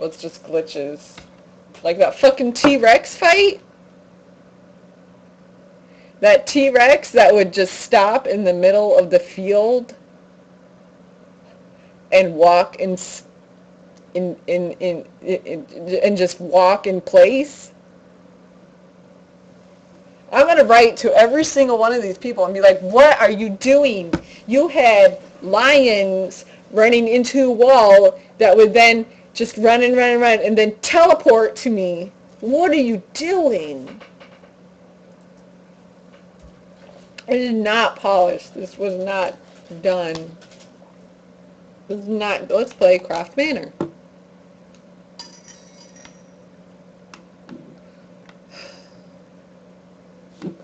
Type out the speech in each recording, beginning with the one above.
was just glitches. Like that fucking T-Rex fight? That T-Rex that would just stop in the middle of the field and walk in in in in, in, in and just walk in place. I'm going to write to every single one of these people and be like, what are you doing? You had lions running into a wall that would then just run and run and run and then teleport to me. What are you doing? It is not polished. This was not done. This is not, let's play Croft Manor.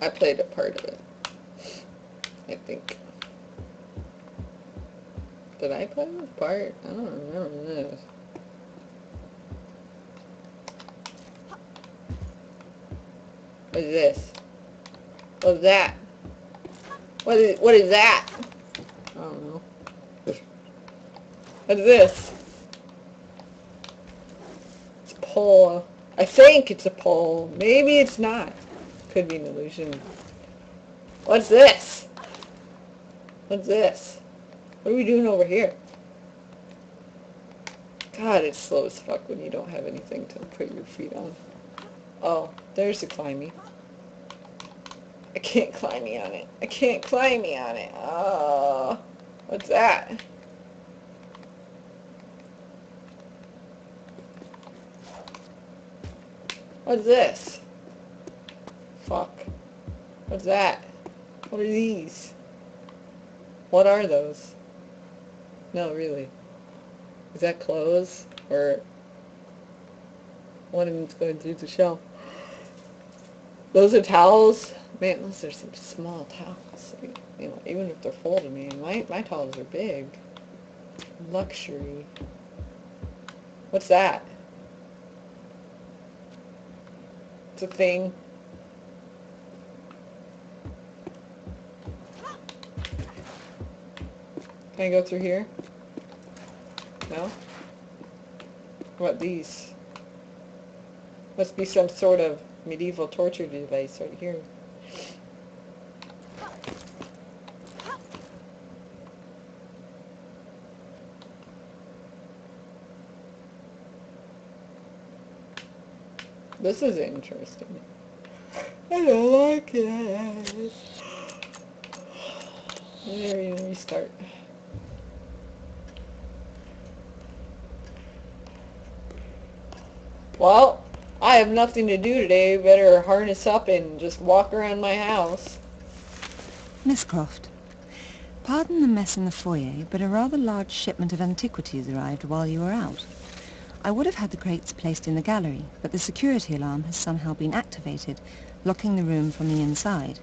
I played a part of it. I think. Did I play this part? I don't remember this. What is this? What's that? What is what is that? I don't know. What is this? It's a pole. I think it's a pole. Maybe it's not. Could be an illusion. What's this? What's this? What are we doing over here? God, it's slow as fuck when you don't have anything to put your feet on. Oh, there's a climbing. I can't climb me on it. I can't climb me on it. Oh, what's that? What's this? Fuck. What's that? What are these? What are those? No, really. Is that clothes? Or one of them's going through the shelf. Those are towels. Man, those are some small towels. You know, even if they're folded, man, my my towels are big. Luxury. What's that? It's a thing. Can I go through here? No? What these? Must be some sort of medieval torture device right here. This is interesting. I don't like it. There you restart. Well, I have nothing to do today. Better harness up and just walk around my house. Miss Croft, pardon the mess in the foyer, but a rather large shipment of antiquities arrived while you were out. I would have had the crates placed in the gallery, but the security alarm has somehow been activated, locking the room from the inside.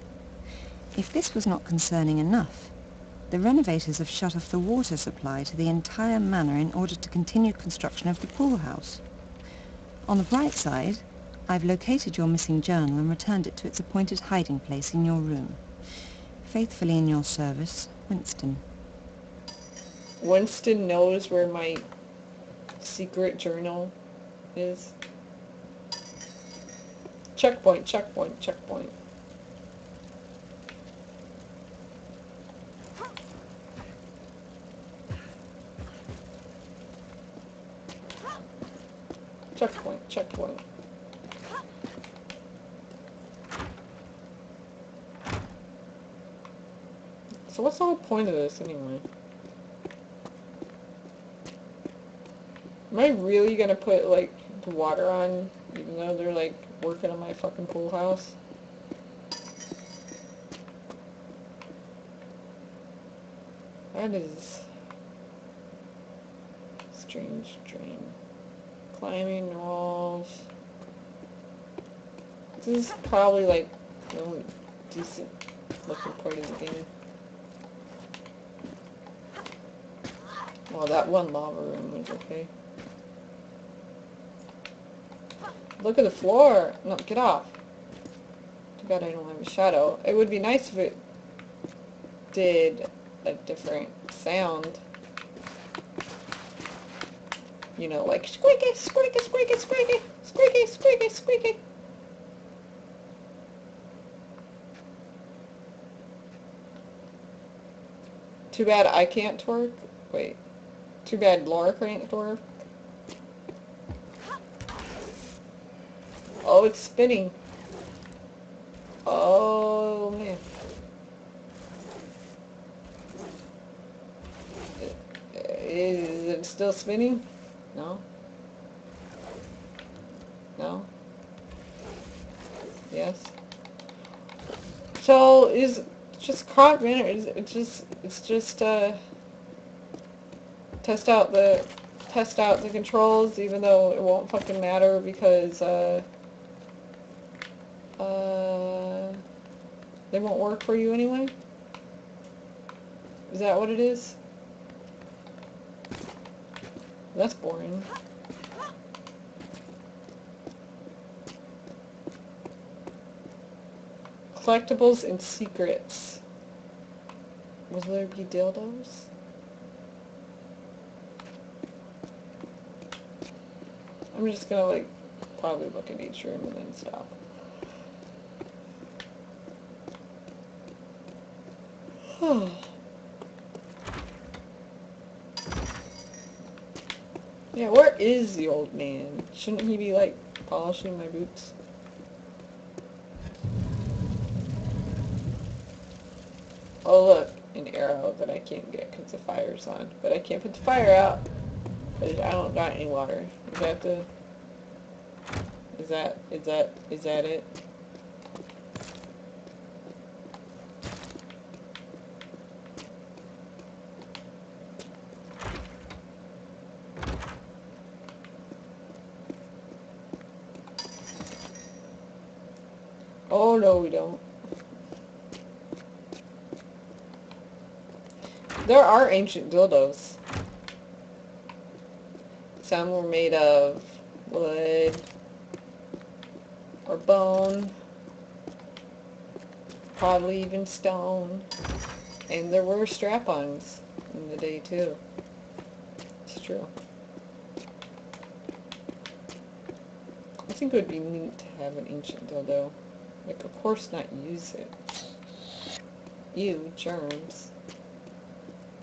If this was not concerning enough, the renovators have shut off the water supply to the entire manor in order to continue construction of the pool house. On the bright side, I've located your missing journal and returned it to its appointed hiding place in your room. Faithfully in your service, Winston. Winston knows where my secret journal is. Checkpoint, checkpoint, checkpoint. Checkpoint, checkpoint. So what's the whole point of this anyway? Am I really gonna put like the water on even though they're like working on my fucking pool house? That is strange dream. Climbing walls. This is probably like the only decent looking part of the game. Well, that one lava room was okay. Look at the floor. No, get off. Too bad I don't have a shadow. It would be nice if it did a different sound. You know, like squeaky, squeaky, squeaky, squeaky, squeaky, squeaky, squeaky. Too bad I can't twerk. Wait. Too bad Laura can't twerk. Oh, it's spinning. Oh, man. Is it still spinning? No? No? Yes? So, is just Croft Manor, it's just, it's just, uh, test out the, test out the controls, even though it won't fucking matter because, uh, uh, they won't work for you anyway? Is that what it is? That's boring. Collectibles and secrets. Will there be dildos? I'm just gonna like probably look at each room and then stop. yeah, where is the old man? Shouldn't he be like polishing my boots? Oh look, an arrow that I can't get because the fire's on. But I can't put the fire out. I don't got any water. Is that the... Is that, is that, is that it? Oh, no, we don't. There are ancient dildos. Some were made of wood or bone, probably even stone. And there were strap-ons in the day too. It's true. I think it would be neat to have an ancient dildo. Like, of course not use it. You, germs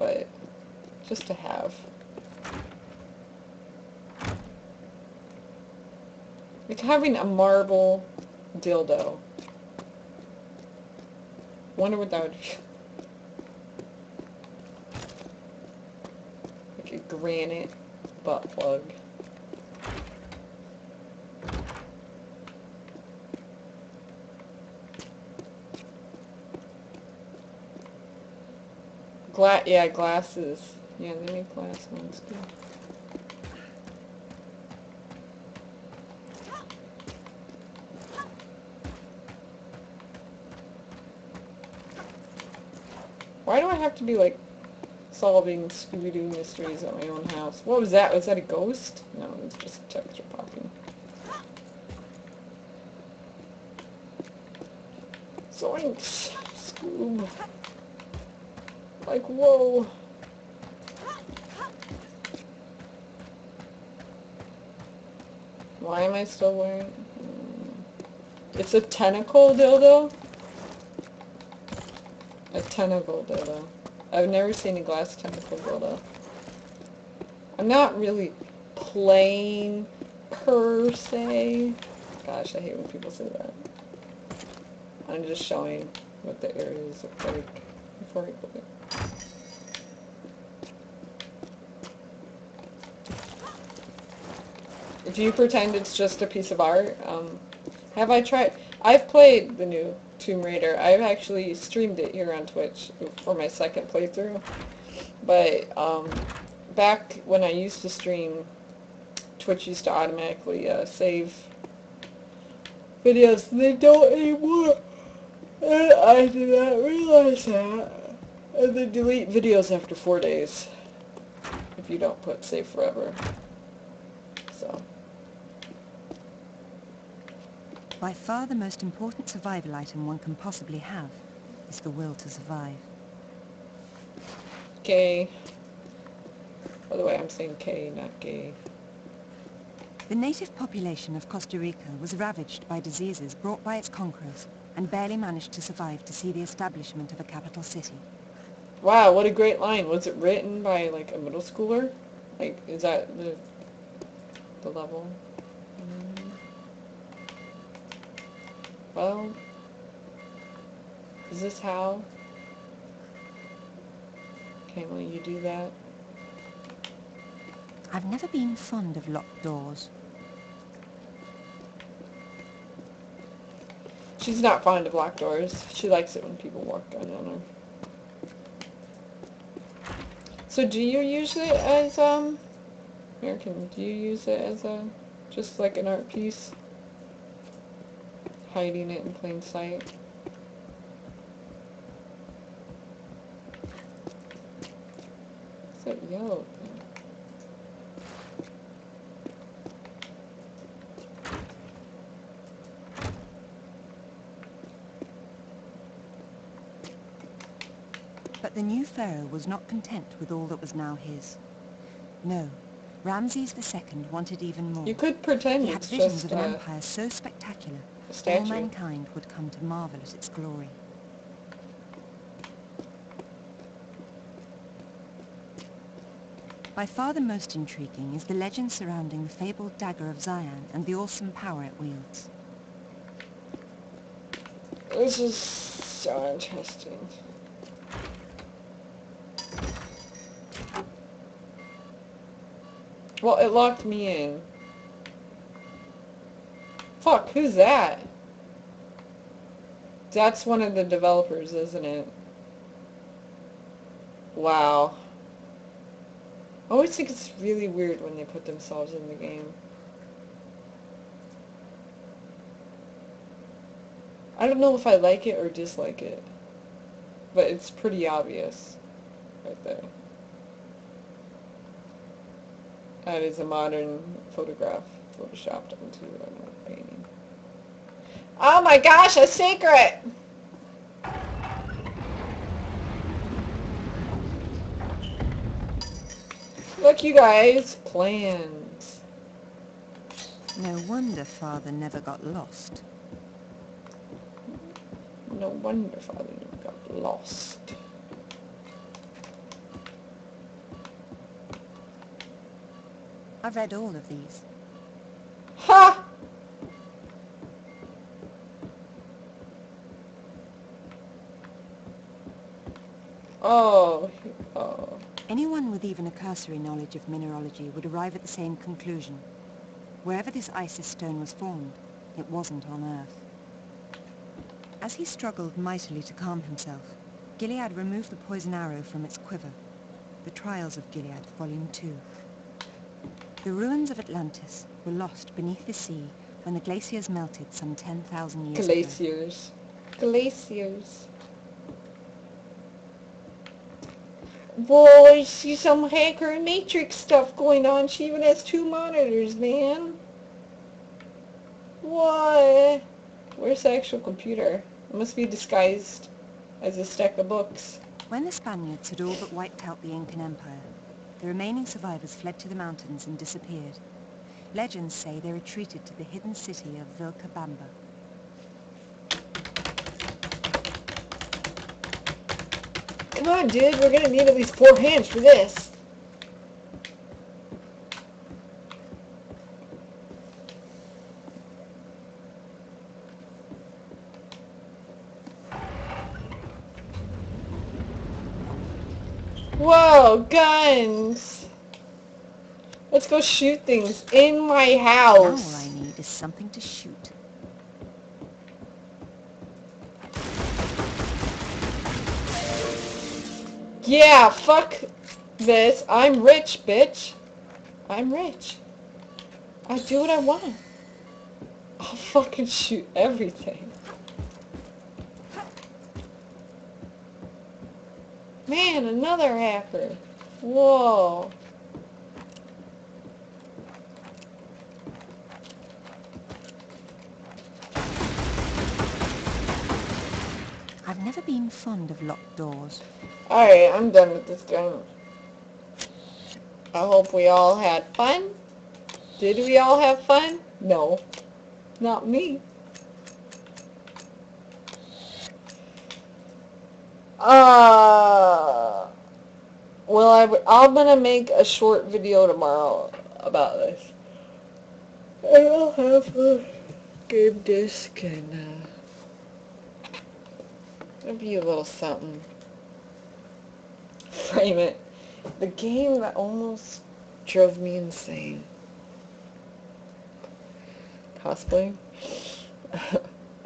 but just to have. Like having a marble dildo. Wonder what that would be. Like a granite butt plug. Gla yeah, glasses. Yeah, they make glass ones too. Why do I have to be like solving Scooby-Doo mysteries at my own house? What was that? Was that a ghost? No, it's just a texture popping. Zoinks! Scoob. Like, whoa. Why am I still wearing... Hmm. It's a tentacle dildo? A tentacle dildo. I've never seen a glass tentacle dildo. I'm not really playing per se. Gosh, I hate when people say that. I'm just showing what the areas look like before I put it. Do you pretend it's just a piece of art? Um, have I tried? I've played the new Tomb Raider. I've actually streamed it here on Twitch for my second playthrough. But um, back when I used to stream, Twitch used to automatically uh, save videos. They don't anymore. And I did not realize that. Uh, and they delete videos after four days if you don't put save forever. So. By far the most important survival item one can possibly have is the will to survive. K. By the way, I'm saying K, not gay. The native population of Costa Rica was ravaged by diseases brought by its conquerors and barely managed to survive to see the establishment of a capital city. Wow, what a great line. Was it written by like a middle schooler? Like, is that the the level? Mm. Well, is this how? Can't let you do that. I've never been fond of locked doors. She's not fond of locked doors. She likes it when people walk on her. So do you use it as, um, American, do you use it as a, just like an art piece? Hiding it in plain sight? What's that yellow the new pharaoh was not content with all that was now his. No, Ramses II wanted even more. You could pretend he had visions just of an empire so spectacular, all mankind would come to marvel at its glory. By far the most intriguing is the legend surrounding the fabled dagger of Xian and the awesome power it wields. This is so interesting. Well, it locked me in. Fuck, who's that? That's one of the developers, isn't it? Wow. I always think it's really weird when they put themselves in the game. I don't know if I like it or dislike it, but it's pretty obvious right there. That is a modern photograph photoshopped onto a painting. Oh my gosh, a secret! Look, you guys, plans. No wonder father never got lost. No wonder Father never got lost. I've read all of these. Ha! Oh, oh. Anyone with even a cursory knowledge of mineralogy would arrive at the same conclusion. Wherever this Isis stone was formed, it wasn't on Earth. As he struggled mightily to calm himself, Gilead removed the poison arrow from its quiver. The Trials of Gilead, Volume 2. The ruins of Atlantis were lost beneath the sea when the glaciers melted some 10,000 years ago. Glaciers. Glaciers. Boy, I see some hacker matrix stuff going on. She even has two monitors, man. What? Where's the actual computer? It must be disguised as a stack of books. When the Spaniards had all but wiped out the Incan Empire, the remaining survivors fled to the mountains and disappeared. Legends say they retreated to the hidden city of Vilcabamba. Come on, dude. We're gonna need at least four hands for this. Whoa, guns! Let's go shoot things in my Now all house. I need is something to shoot. Yeah, fuck this. I'm rich, bitch. I'm rich. I do what I want. I'll fucking shoot everything. Man, another hacker. Whoa. I've never been fond of locked doors. Alright, I'm done with this game. I hope we all had fun. Did we all have fun? No. Not me. Uh, well, I, I'm going to make a short video tomorrow about this. I'll have a game disc and uh, it'll be a little something. Frame it. The game that almost drove me insane. Possibly.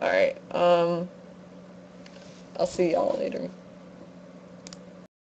Alright, um, I'll see y'all later.